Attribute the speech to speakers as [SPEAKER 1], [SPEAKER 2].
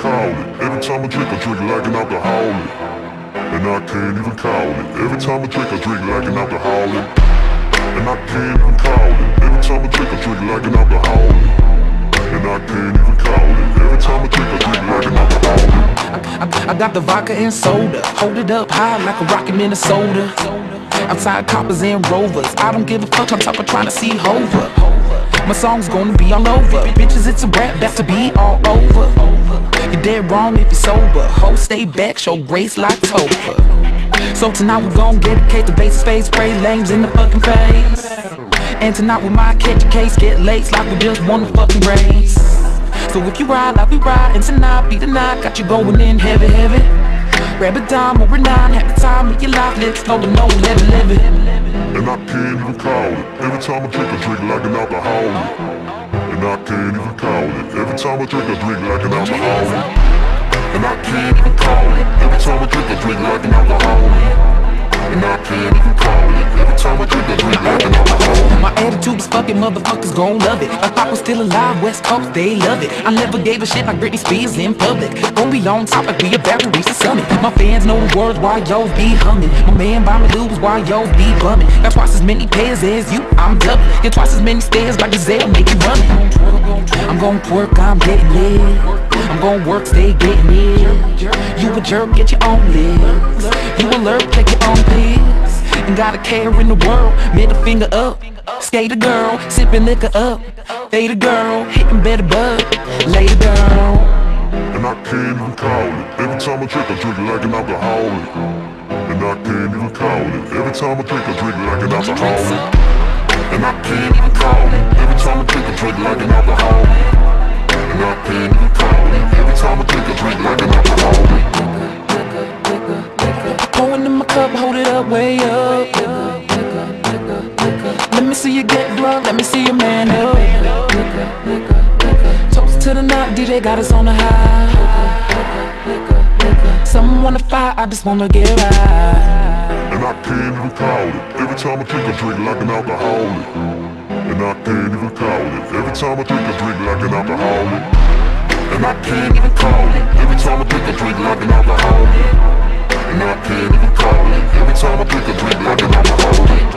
[SPEAKER 1] call it. Every time I drink, I drink like an alcoholic. And I can't even call it. Every time I drink, I drink like an alcoholic. And I can't even call it. Every time I drink, I drink like an alcoholic. And I can't even call it. Every time I drink, I drink like an alcoholic.
[SPEAKER 2] I, I, I got the vodka and soda. Hold it up high like a rocket Minnesota. Outside coppers and rovers. I don't give a fuck, I'm talking trying to see Hova. My song's gonna be all over. Bitches, it's a rap, best to be all over. You're dead wrong if you're sober. Ho, stay back, show grace like Topher. So tonight we gon' dedicate the basis phase, spray lames in the fucking face. And tonight we might catch a case, get late like we just won the fucking race. So if you ride like we ride, and tonight be the night, got you going in heavy, heavy. Grab a dime or a nine, have the time of your life, let's go to no level, level.
[SPEAKER 1] And I can't even call it. Every time I drink, I drink like an alcoholic. And I can't even call it. Every time I drink, I drink like an alcoholic. And I can't even call it. Every time I drink, I drink like an alcoholic.
[SPEAKER 2] Motherfuckers gon' love it. If I was still alive, West Coast, they love it. I never gave a shit like Britney Spears in public. Gon' be on top like we about to reach the summit. My fans know the words while yo be humming. My man buy me lubes while yo be bumming. Got twice as many pairs as you, I'm double. Get twice as many stairs like Gazelle, make it running. I'm gon' twerk, I'm getting lit. I'm gon' work, stay getting it. You a jerk, get your own lips. You alert, take your own pills. And got a care in the world, middle finger up. Skate a girl, sipping liquor up. Fade a girl, hitting better bud. Lay the girl.
[SPEAKER 1] And I can't even call it. Every time I drink, I drink like an alcoholic. And I can't even call it. Every time I drink, I drink like an alcoholic. And I can't even call it. Every time I drink, I drink like an alcoholic. And I can't even call it.
[SPEAKER 2] Hold it up, way up. Let me see you get drunk, let me see you man up. Toast to the night, DJ got us on the high. Some wanna fight, I just wanna get right.
[SPEAKER 1] And I can't even call it. Every time I drink, I drink like an alcoholic. And I can't even call it. Every time I drink, I drink like an alcoholic. And I can't even call it. Every time I drink, I drink like an alcoholic. And I can't even call it. Every time I drink, I drink like an alcoholic.